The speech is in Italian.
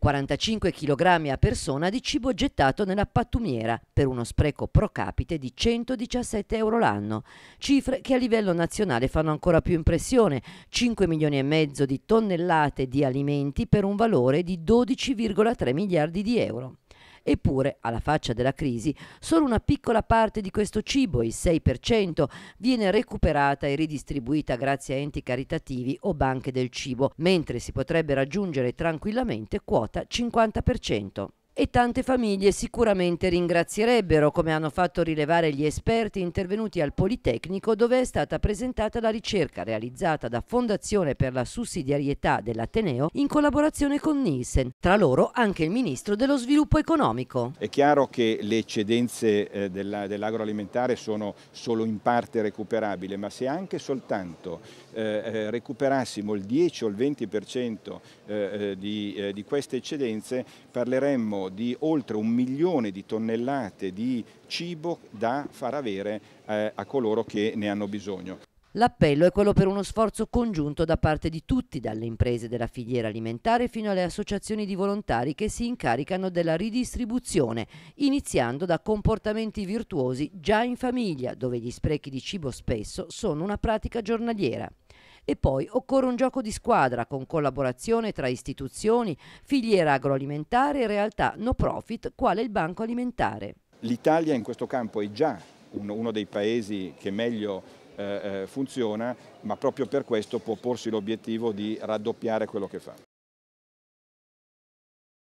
45 kg a persona di cibo gettato nella pattumiera per uno spreco pro capite di 117 euro l'anno, cifre che a livello nazionale fanno ancora più impressione, 5 milioni e mezzo di tonnellate di alimenti per un valore di 12,3 miliardi di euro. Eppure, alla faccia della crisi, solo una piccola parte di questo cibo, il 6%, viene recuperata e ridistribuita grazie a enti caritativi o banche del cibo, mentre si potrebbe raggiungere tranquillamente quota 50% e tante famiglie sicuramente ringrazierebbero, come hanno fatto rilevare gli esperti intervenuti al Politecnico, dove è stata presentata la ricerca realizzata da Fondazione per la sussidiarietà dell'Ateneo in collaborazione con Nielsen, tra loro anche il Ministro dello Sviluppo Economico. È chiaro che le eccedenze eh, dell'agroalimentare sono solo in parte recuperabili, ma se anche soltanto eh, eh recuperassimo il 10 o il 20% eh, eh, di, eh, di queste eccedenze parleremmo di oltre un milione di tonnellate di cibo da far avere eh, a coloro che ne hanno bisogno. L'appello è quello per uno sforzo congiunto da parte di tutti, dalle imprese della filiera alimentare fino alle associazioni di volontari che si incaricano della ridistribuzione, iniziando da comportamenti virtuosi già in famiglia, dove gli sprechi di cibo spesso sono una pratica giornaliera. E poi occorre un gioco di squadra con collaborazione tra istituzioni, filiera agroalimentare e realtà no profit quale il Banco Alimentare. L'Italia in questo campo è già uno dei paesi che meglio eh, eh, funziona, ma proprio per questo può porsi l'obiettivo di raddoppiare quello che fa.